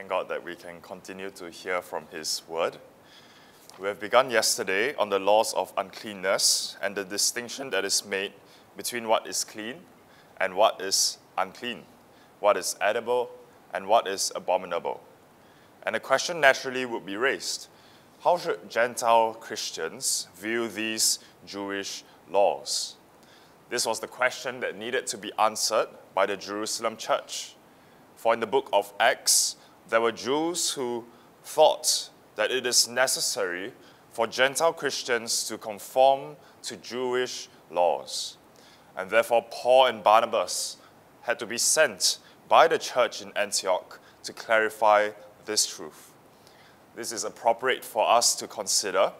Thank God that we can continue to hear from His word. We have begun yesterday on the laws of uncleanness and the distinction that is made between what is clean and what is unclean, what is edible and what is abominable. And a question naturally would be raised how should Gentile Christians view these Jewish laws? This was the question that needed to be answered by the Jerusalem church. For in the book of Acts, there were Jews who thought that it is necessary for Gentile Christians to conform to Jewish laws. And therefore, Paul and Barnabas had to be sent by the church in Antioch to clarify this truth. This is appropriate for us to consider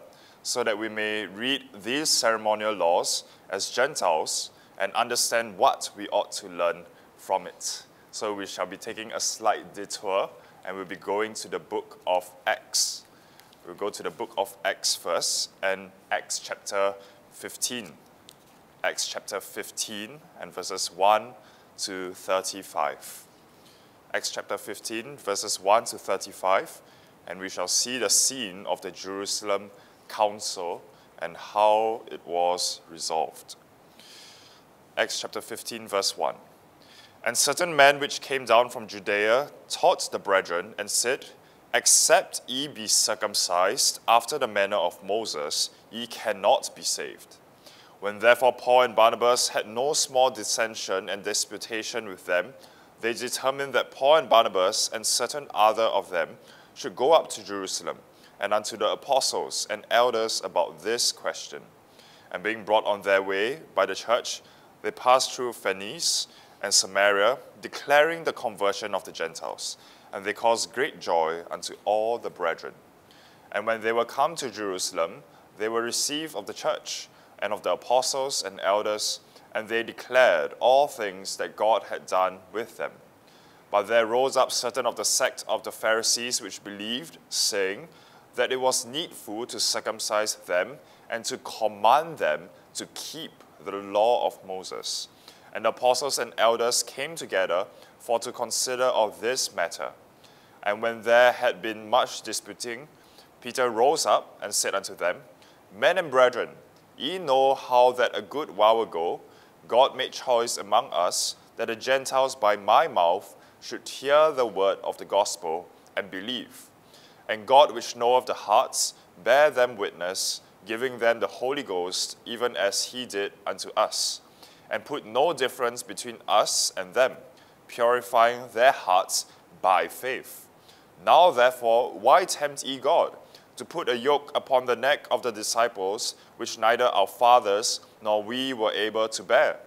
so that we may read these ceremonial laws as Gentiles and understand what we ought to learn from it. So we shall be taking a slight detour and we'll be going to the book of Acts. We'll go to the book of Acts first and Acts chapter 15. Acts chapter 15 and verses 1 to 35. Acts chapter 15, verses 1 to 35, and we shall see the scene of the Jerusalem council and how it was resolved. Acts chapter 15, verse 1. And certain men which came down from Judea taught the brethren and said, Except ye be circumcised after the manner of Moses, ye cannot be saved. When therefore Paul and Barnabas had no small dissension and disputation with them, they determined that Paul and Barnabas and certain other of them should go up to Jerusalem and unto the apostles and elders about this question. And being brought on their way by the church, they passed through Phoenice and Samaria, declaring the conversion of the Gentiles. And they caused great joy unto all the brethren. And when they were come to Jerusalem, they were received of the church and of the apostles and elders, and they declared all things that God had done with them. But there rose up certain of the sect of the Pharisees which believed, saying that it was needful to circumcise them and to command them to keep the law of Moses. And the apostles and elders came together for to consider of this matter. And when there had been much disputing, Peter rose up and said unto them, Men and brethren, ye know how that a good while ago God made choice among us that the Gentiles by my mouth should hear the word of the gospel and believe. And God, which knoweth the hearts, bear them witness, giving them the Holy Ghost, even as he did unto us and put no difference between us and them, purifying their hearts by faith. Now, therefore, why tempt ye God to put a yoke upon the neck of the disciples, which neither our fathers nor we were able to bear?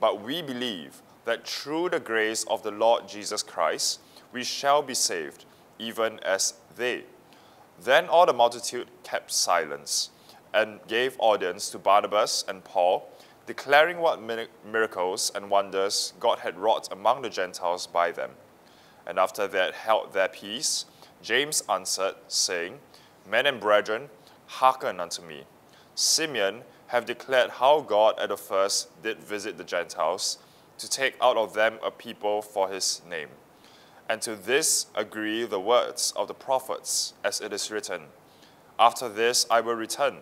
But we believe that through the grace of the Lord Jesus Christ, we shall be saved, even as they. Then all the multitude kept silence and gave audience to Barnabas and Paul declaring what miracles and wonders God had wrought among the Gentiles by them. And after they had held their peace, James answered, saying, Men and brethren, hearken unto me. Simeon have declared how God at the first did visit the Gentiles, to take out of them a people for his name. And to this agree the words of the prophets, as it is written, After this I will return,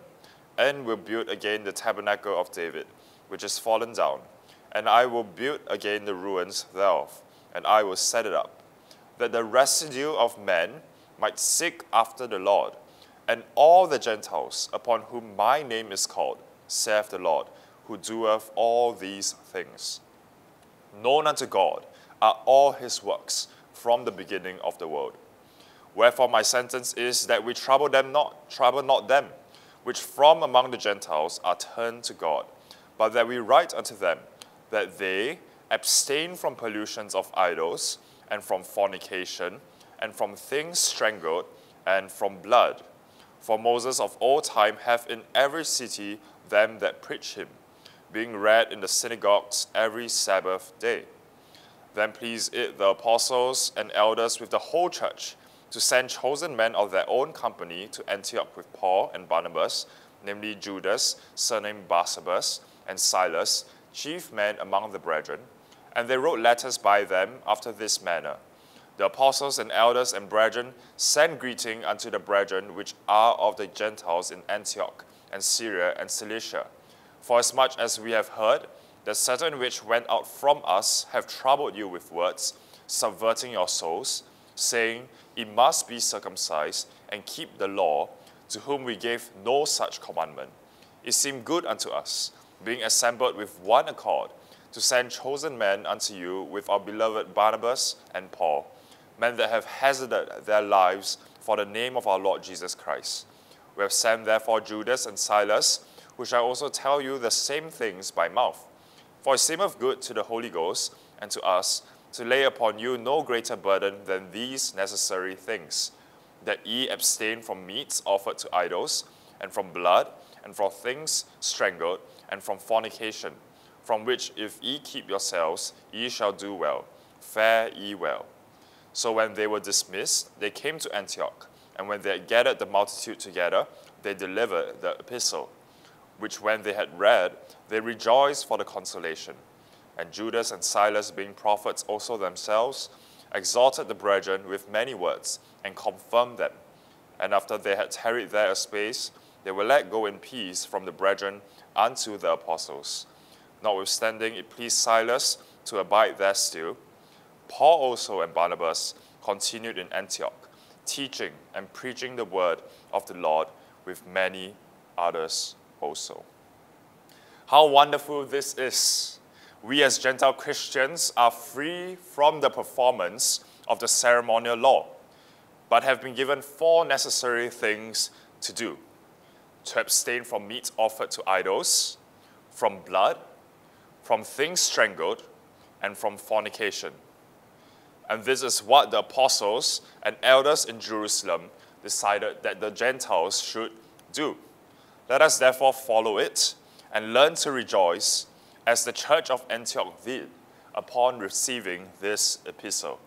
and will build again the tabernacle of David which is fallen down, and I will build again the ruins thereof, and I will set it up, that the residue of men might seek after the Lord, and all the Gentiles upon whom my name is called, saith the Lord, who doeth all these things. Known unto God are all his works from the beginning of the world. Wherefore my sentence is that we trouble them not, trouble not them, which from among the Gentiles are turned to God but that we write unto them that they abstain from pollutions of idols, and from fornication, and from things strangled, and from blood. For Moses of old time hath in every city them that preach him, being read in the synagogues every Sabbath day. Then please it the apostles and elders with the whole church to send chosen men of their own company to Antioch with Paul and Barnabas, namely Judas, surnamed Barsabas, and Silas, chief men among the brethren, and they wrote letters by them after this manner The apostles and elders and brethren send greeting unto the brethren which are of the Gentiles in Antioch and Syria and Cilicia. For as much as we have heard that certain which went out from us have troubled you with words, subverting your souls, saying, It must be circumcised and keep the law, to whom we gave no such commandment. It seemed good unto us, being assembled with one accord, to send chosen men unto you with our beloved Barnabas and Paul, men that have hazarded their lives for the name of our Lord Jesus Christ. We have sent therefore Judas and Silas, who shall also tell you the same things by mouth. For it seemeth good to the Holy Ghost and to us to lay upon you no greater burden than these necessary things that ye abstain from meats offered to idols, and from blood, and from things strangled, and from fornication, from which if ye keep yourselves, ye shall do well. Fare ye well. So when they were dismissed, they came to Antioch, and when they had gathered the multitude together, they delivered the epistle, which when they had read, they rejoiced for the consolation. And Judas and Silas, being prophets also themselves, exhorted the brethren with many words, and confirmed them. And after they had tarried there a space, they were let go in peace from the brethren unto the apostles. Notwithstanding, it pleased Silas to abide there still. Paul also and Barnabas continued in Antioch, teaching and preaching the word of the Lord with many others also. How wonderful this is! We as Gentile Christians are free from the performance of the ceremonial law, but have been given four necessary things to do to abstain from meat offered to idols, from blood, from things strangled, and from fornication. And this is what the apostles and elders in Jerusalem decided that the Gentiles should do. Let us therefore follow it and learn to rejoice as the church of Antioch did upon receiving this epistle.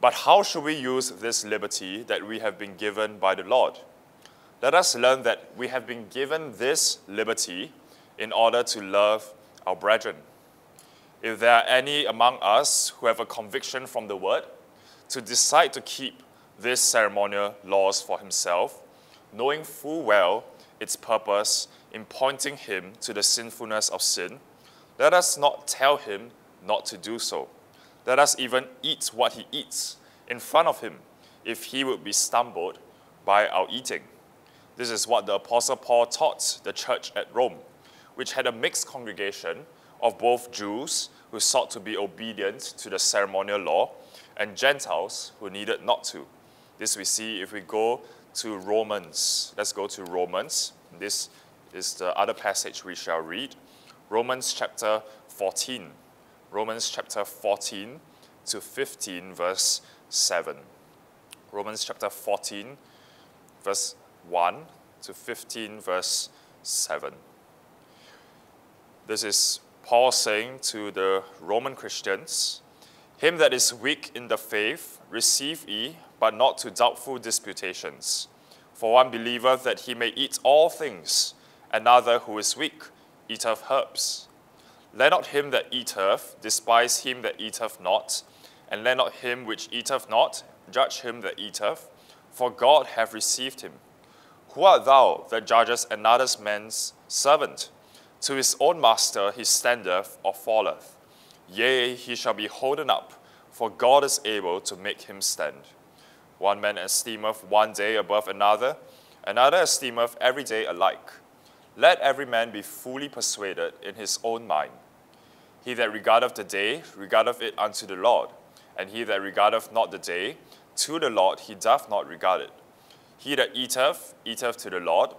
But how should we use this liberty that we have been given by the Lord? Let us learn that we have been given this liberty in order to love our brethren. If there are any among us who have a conviction from the word, to decide to keep this ceremonial laws for himself, knowing full well its purpose in pointing him to the sinfulness of sin, let us not tell him not to do so. Let us even eat what he eats in front of him if he would be stumbled by our eating. This is what the Apostle Paul taught the church at Rome, which had a mixed congregation of both Jews who sought to be obedient to the ceremonial law and Gentiles who needed not to. This we see if we go to Romans. Let's go to Romans. This is the other passage we shall read. Romans chapter 14. Romans chapter 14 to 15, verse 7. Romans chapter 14, verse 1 to 15, verse 7. This is Paul saying to the Roman Christians, Him that is weak in the faith, receive ye, but not to doubtful disputations. For one believeth that he may eat all things, another who is weak eateth herbs. Let not him that eateth despise him that eateth not, and let not him which eateth not judge him that eateth, for God hath received him. Who art thou that judgest another man's servant? To his own master he standeth or falleth. Yea, he shall be holden up, for God is able to make him stand. One man esteemeth one day above another, another esteemeth every day alike. Let every man be fully persuaded in his own mind. He that regardeth the day, regardeth it unto the Lord, and he that regardeth not the day, to the Lord he doth not regard it. He that eateth, eateth to the Lord,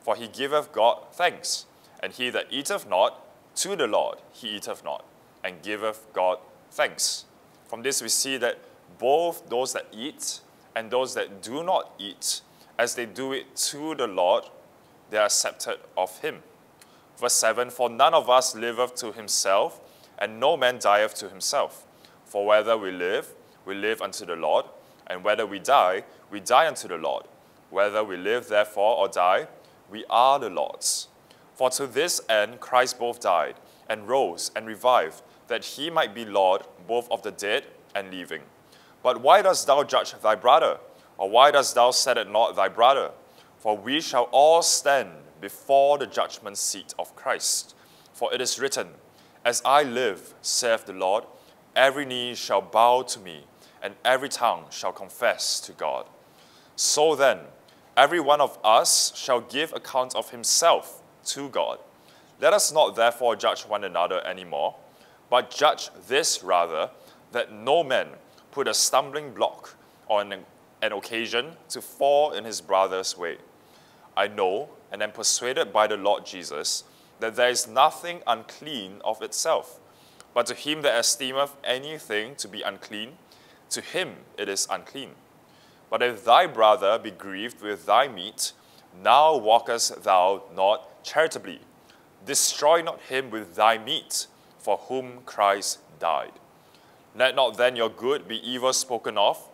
for he giveth God thanks. And he that eateth not, to the Lord he eateth not, and giveth God thanks. From this we see that both those that eat and those that do not eat, as they do it to the Lord, they are accepted of him. Verse 7 For none of us liveth to himself, and no man dieth to himself. For whether we live, we live unto the Lord, and whether we die, we die unto the Lord. Whether we live, therefore, or die, we are the Lord's. For to this end Christ both died, and rose, and revived, that he might be Lord both of the dead and living. But why dost thou judge thy brother? Or why dost thou set at naught thy brother? For we shall all stand before the judgment seat of Christ. For it is written, As I live, saith the Lord, every knee shall bow to me, and every tongue shall confess to God. So then, every one of us shall give account of himself to God. Let us not therefore judge one another anymore, but judge this rather, that no man put a stumbling block on an, occasion to fall in his brother's way. I know and am persuaded by the Lord Jesus that there is nothing unclean of itself, but to him that esteemeth anything to be unclean, to him it is unclean. But if thy brother be grieved with thy meat, now walkest thou not charitably. Destroy not him with thy meat, for whom Christ died. Let not then your good be evil spoken of,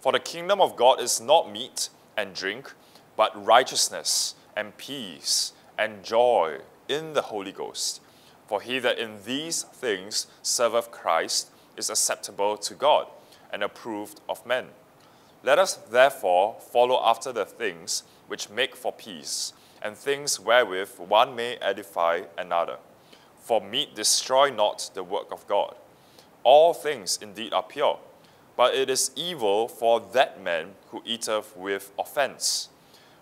for the kingdom of God is not meat and drink, but righteousness and peace and joy in the Holy Ghost. For he that in these things serveth Christ is acceptable to God and approved of men. Let us therefore follow after the things which make for peace, and things wherewith one may edify another. For meat destroy not the work of God. All things indeed are pure, but it is evil for that man who eateth with offense.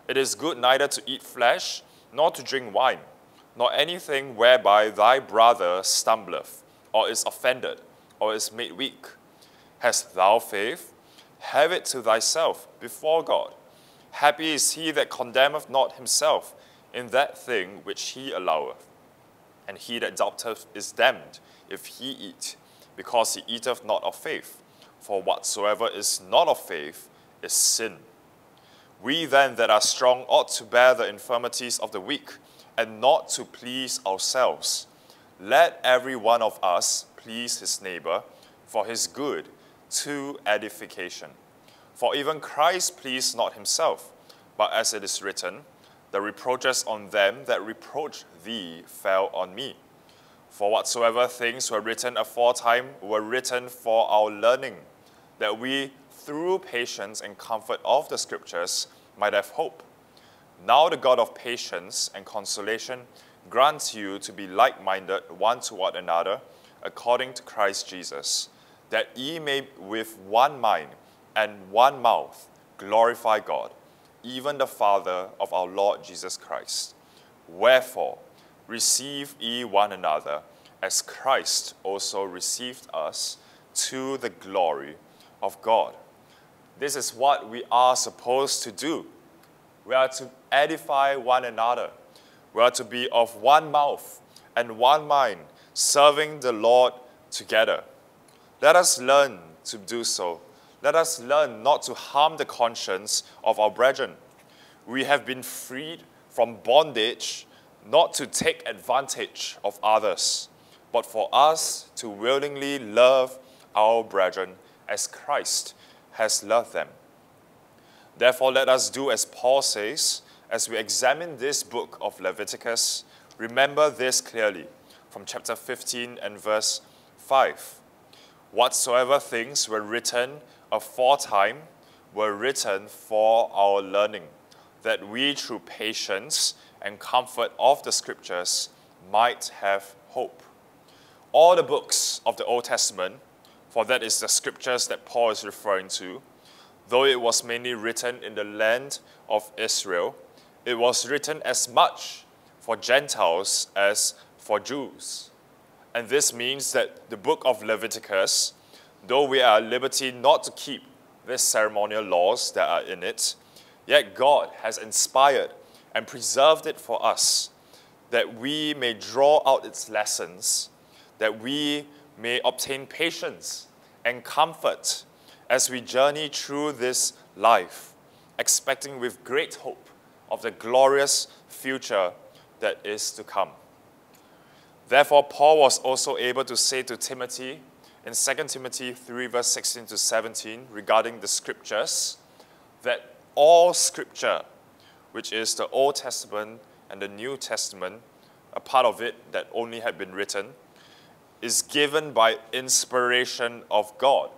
It is good neither to eat flesh, nor to drink wine, nor anything whereby thy brother stumbleth, or is offended, or is made weak. Hast thou faith? Have it to thyself before God. Happy is he that condemneth not himself in that thing which he alloweth. And he that doubteth is damned if he eat, because he eateth not of faith. For whatsoever is not of faith is sin. We then that are strong ought to bear the infirmities of the weak, and not to please ourselves. Let every one of us please his neighbor for his good, to edification. For even Christ pleased not himself, but as it is written, the reproaches on them that reproach thee fell on me. For whatsoever things were written aforetime were written for our learning, that we, through patience and comfort of the Scriptures, might have hope. Now the God of patience and consolation grants you to be like minded one toward another, according to Christ Jesus that ye may with one mind and one mouth glorify God, even the Father of our Lord Jesus Christ. Wherefore, receive ye one another, as Christ also received us to the glory of God. This is what we are supposed to do. We are to edify one another. We are to be of one mouth and one mind, serving the Lord together. Let us learn to do so. Let us learn not to harm the conscience of our brethren. We have been freed from bondage not to take advantage of others, but for us to willingly love our brethren as Christ has loved them. Therefore, let us do as Paul says as we examine this book of Leviticus. Remember this clearly from chapter 15 and verse 5. Whatsoever things were written aforetime were written for our learning, that we through patience and comfort of the scriptures might have hope. All the books of the Old Testament, for that is the scriptures that Paul is referring to, though it was mainly written in the land of Israel, it was written as much for Gentiles as for Jews. And this means that the book of Leviticus, though we are at liberty not to keep the ceremonial laws that are in it, yet God has inspired and preserved it for us that we may draw out its lessons, that we may obtain patience and comfort as we journey through this life, expecting with great hope of the glorious future that is to come. Therefore, Paul was also able to say to Timothy in 2 Timothy 3, verse 16 to 17, regarding the scriptures, that all scripture, which is the Old Testament and the New Testament, a part of it that only had been written, is given by inspiration of God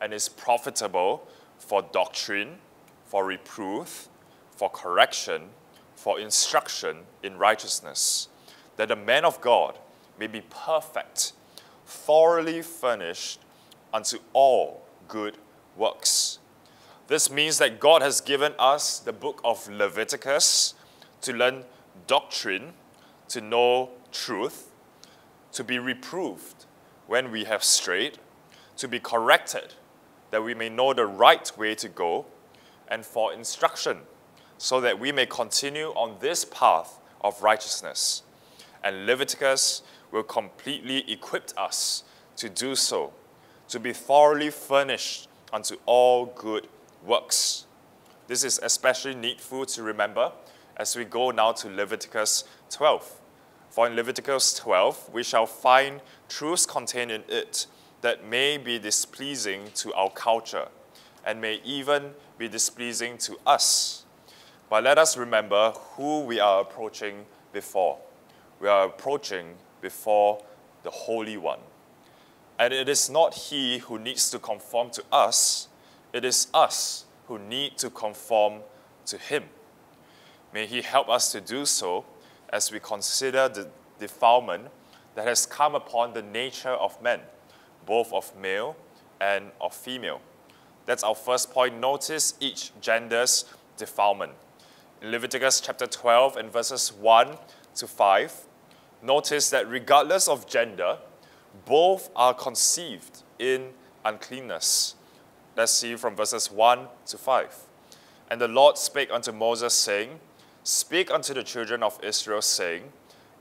and is profitable for doctrine, for reproof, for correction, for instruction in righteousness, that the man of God may be perfect, thoroughly furnished unto all good works. This means that God has given us the book of Leviticus to learn doctrine, to know truth, to be reproved when we have strayed, to be corrected that we may know the right way to go, and for instruction so that we may continue on this path of righteousness. And Leviticus will completely equip us to do so, to be thoroughly furnished unto all good works. This is especially needful to remember as we go now to Leviticus 12. For in Leviticus 12, we shall find truths contained in it that may be displeasing to our culture and may even be displeasing to us. But let us remember who we are approaching before. We are approaching before the Holy One. And it is not He who needs to conform to us, it is us who need to conform to Him. May He help us to do so as we consider the defilement that has come upon the nature of men, both of male and of female. That's our first point. Notice each gender's defilement. In Leviticus chapter 12 and verses 1 to 5, notice that regardless of gender, both are conceived in uncleanness. Let's see from verses 1 to 5. And the Lord spake unto Moses, saying, Speak unto the children of Israel, saying,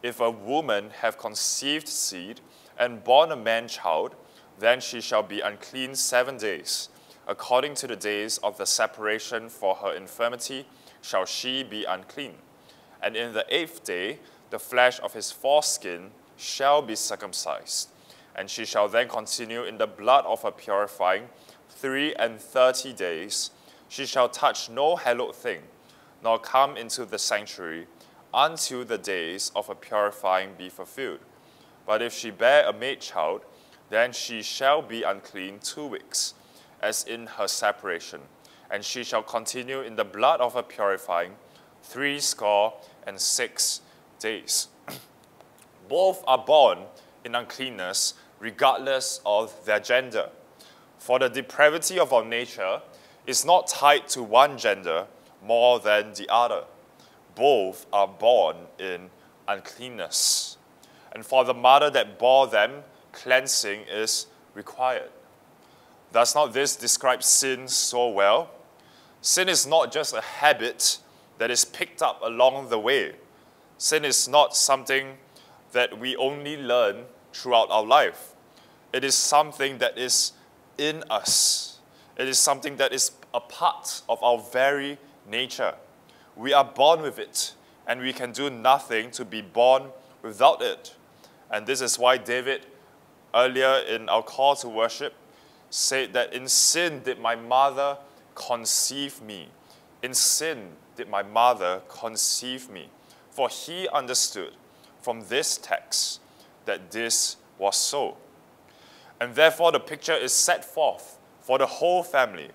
If a woman have conceived seed and born a man child, then she shall be unclean seven days. According to the days of the separation for her infirmity, shall she be unclean. And in the eighth day, the flesh of his foreskin shall be circumcised. And she shall then continue in the blood of her purifying three and thirty days. She shall touch no hallowed thing nor come into the sanctuary until the days of her purifying be fulfilled. But if she bear a maid child, then she shall be unclean two weeks, as in her separation, and she shall continue in the blood of her purifying three score and six days. Both are born in uncleanness, regardless of their gender. For the depravity of our nature is not tied to one gender, more than the other. Both are born in uncleanness. And for the mother that bore them, cleansing is required. Does not this describe sin so well? Sin is not just a habit that is picked up along the way. Sin is not something that we only learn throughout our life. It is something that is in us. It is something that is a part of our very nature. We are born with it, and we can do nothing to be born without it. And this is why David, earlier in our call to worship, said that in sin did my mother conceive me. In sin did my mother conceive me. For he understood from this text that this was so. And therefore, the picture is set forth for the whole family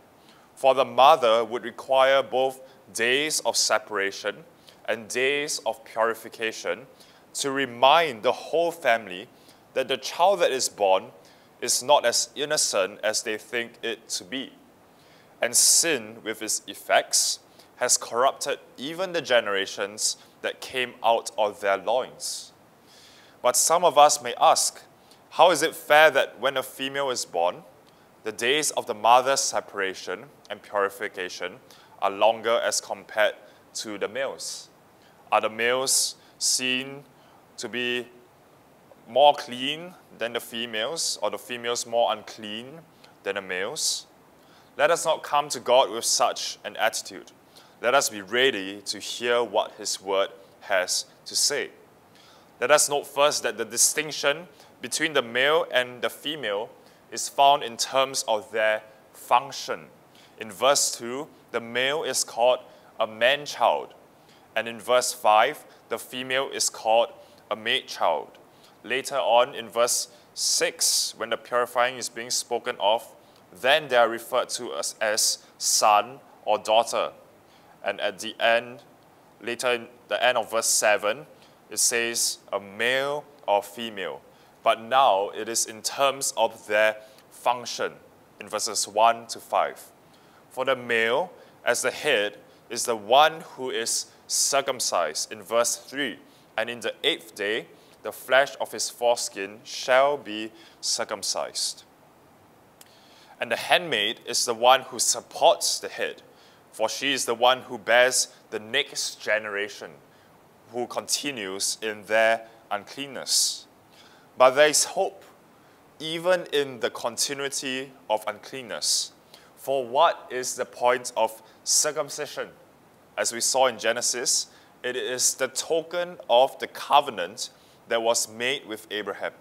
for the mother would require both days of separation and days of purification to remind the whole family that the child that is born is not as innocent as they think it to be. And sin, with its effects, has corrupted even the generations that came out of their loins. But some of us may ask, how is it fair that when a female is born, the days of the mother's separation and purification are longer as compared to the males. Are the males seen to be more clean than the females, or the females more unclean than the males? Let us not come to God with such an attitude. Let us be ready to hear what His word has to say. Let us note first that the distinction between the male and the female is found in terms of their function. In verse 2, the male is called a man child, and in verse 5, the female is called a maid child. Later on, in verse 6, when the purifying is being spoken of, then they are referred to as, as son or daughter. And at the end, later in the end of verse 7, it says a male or female. But now it is in terms of their function in verses 1 to 5. For the male, as the head, is the one who is circumcised in verse 3. And in the eighth day, the flesh of his foreskin shall be circumcised. And the handmaid is the one who supports the head, for she is the one who bears the next generation, who continues in their uncleanness. But there is hope, even in the continuity of uncleanness. For what is the point of circumcision? As we saw in Genesis, it is the token of the covenant that was made with Abraham.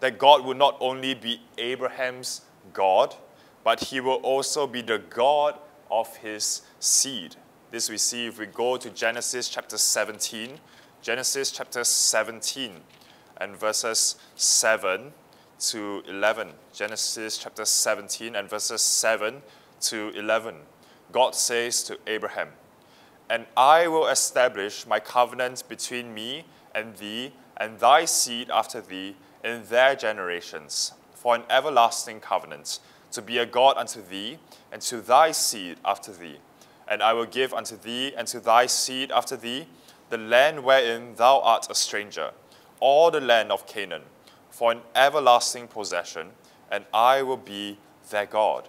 That God will not only be Abraham's God, but he will also be the God of his seed. This we see if we go to Genesis chapter 17. Genesis chapter 17 and verses 7 to 11. Genesis chapter 17 and verses 7 to 11. God says to Abraham, And I will establish my covenant between me and thee and thy seed after thee in their generations, for an everlasting covenant, to be a God unto thee and to thy seed after thee. And I will give unto thee and to thy seed after thee the land wherein thou art a stranger all the land of Canaan for an everlasting possession, and I will be their God.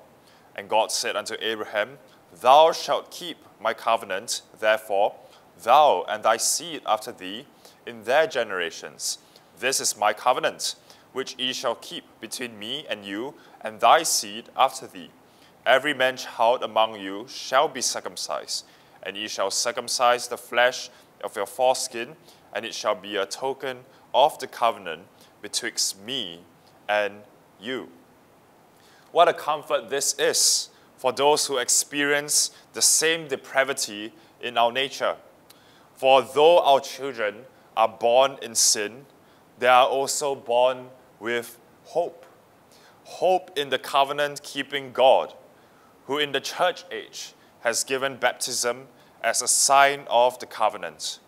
And God said unto Abraham, Thou shalt keep my covenant, therefore, thou and thy seed after thee in their generations. This is my covenant, which ye shall keep between me and you and thy seed after thee. Every man child among you shall be circumcised, and ye shall circumcise the flesh of your foreskin, and it shall be a token of the covenant betwixt me and you. What a comfort this is for those who experience the same depravity in our nature. For though our children are born in sin, they are also born with hope. Hope in the covenant keeping God, who in the church age has given baptism as a sign of the covenant,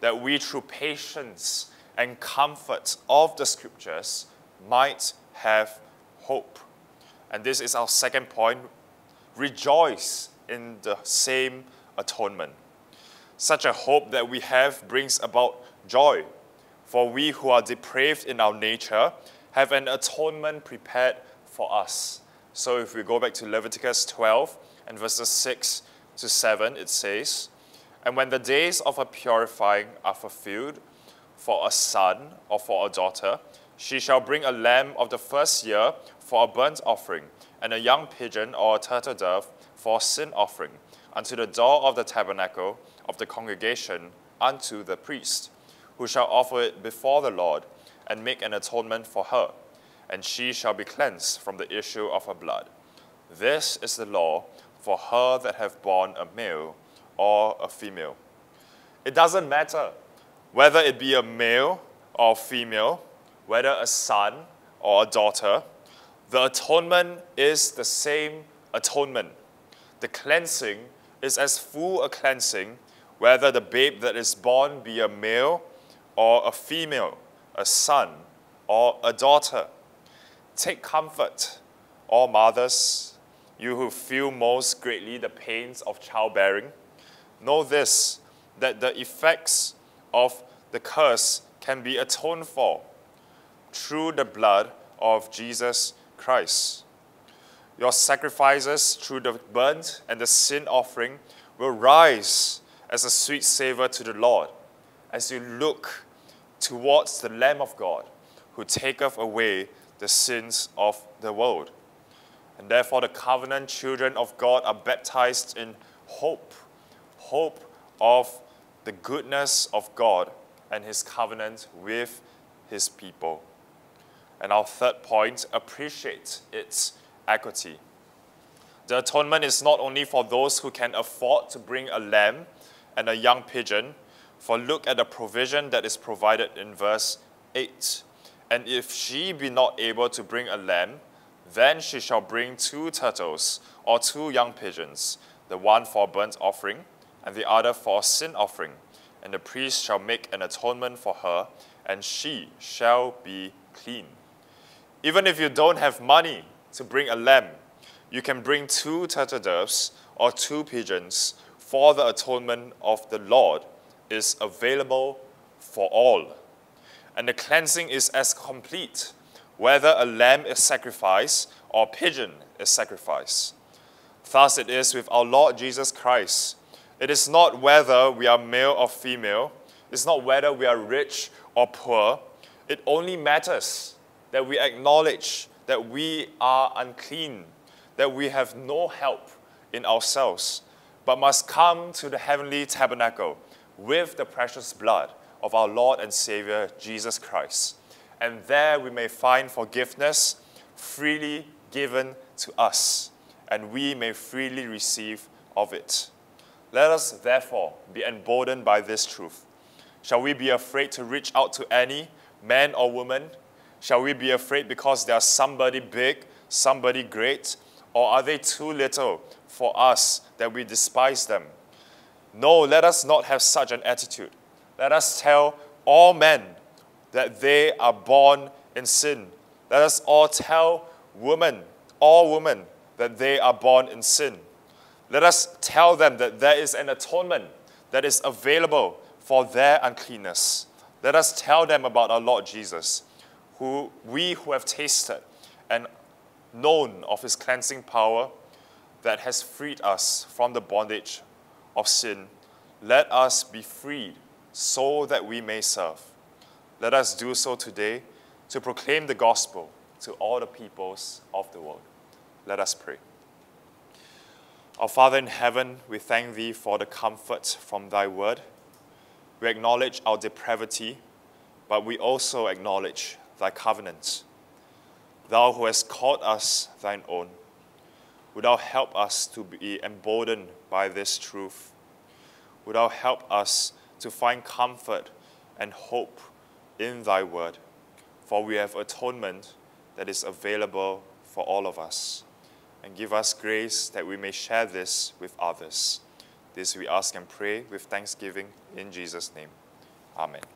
that we through patience and comfort of the scriptures might have hope. And this is our second point rejoice in the same atonement. Such a hope that we have brings about joy, for we who are depraved in our nature have an atonement prepared for us. So if we go back to Leviticus 12 and verses 6 to 7, it says, And when the days of a purifying are fulfilled, for a son or for a daughter, she shall bring a lamb of the first year for a burnt offering, and a young pigeon or a turtle dove for a sin offering, unto the door of the tabernacle of the congregation unto the priest, who shall offer it before the Lord, and make an atonement for her, and she shall be cleansed from the issue of her blood. This is the law for her that have borne a male or a female. It doesn't matter whether it be a male or a female, whether a son or a daughter, the atonement is the same atonement. The cleansing is as full a cleansing whether the babe that is born be a male or a female, a son or a daughter. Take comfort, all mothers, you who feel most greatly the pains of childbearing. Know this, that the effects of the curse can be atoned for through the blood of Jesus Christ. Your sacrifices through the burnt and the sin offering will rise as a sweet savor to the Lord as you look towards the Lamb of God who taketh away the sins of the world. And therefore, the covenant children of God are baptized in hope hope of the goodness of God and his covenant with his people. And our third point, appreciate its equity. The atonement is not only for those who can afford to bring a lamb and a young pigeon, for look at the provision that is provided in verse 8. And if she be not able to bring a lamb, Then she shall bring two turtles or two young pigeons, the one for burnt offering, and the other for sin offering. And the priest shall make an atonement for her, and she shall be clean. Even if you don't have money to bring a lamb, you can bring two turtle doves or two pigeons, for the atonement of the Lord is available for all. And the cleansing is as complete whether a lamb is sacrificed or a pigeon is sacrificed. Thus it is with our Lord Jesus Christ. It is not whether we are male or female, it's not whether we are rich or poor. It only matters that we acknowledge that we are unclean, that we have no help in ourselves, but must come to the heavenly tabernacle with the precious blood of our Lord and Savior Jesus Christ and there we may find forgiveness freely given to us, and we may freely receive of it. Let us therefore be emboldened by this truth. Shall we be afraid to reach out to any man or woman? Shall we be afraid because they are somebody big, somebody great, or are they too little for us that we despise them? No, let us not have such an attitude. Let us tell all men that they are born in sin. Let us all tell women, all women, that they are born in sin. Let us tell them that there is an atonement that is available for their uncleanness. Let us tell them about our Lord Jesus, who we who have tasted and known of his cleansing power that has freed us from the bondage of sin. Let us be freed so that we may serve. Let us do so today to proclaim the gospel to all the peoples of the world. Let us pray. Our Father in heaven, we thank Thee for the comfort from Thy word. We acknowledge our depravity, but we also acknowledge Thy covenant. Thou who hast called us Thine own, would Thou help us to be emboldened by this truth? Would Thou help us to find comfort and hope in thy word, for we have atonement that is available for all of us. And give us grace that we may share this with others. This we ask and pray with thanksgiving in Jesus' name. Amen.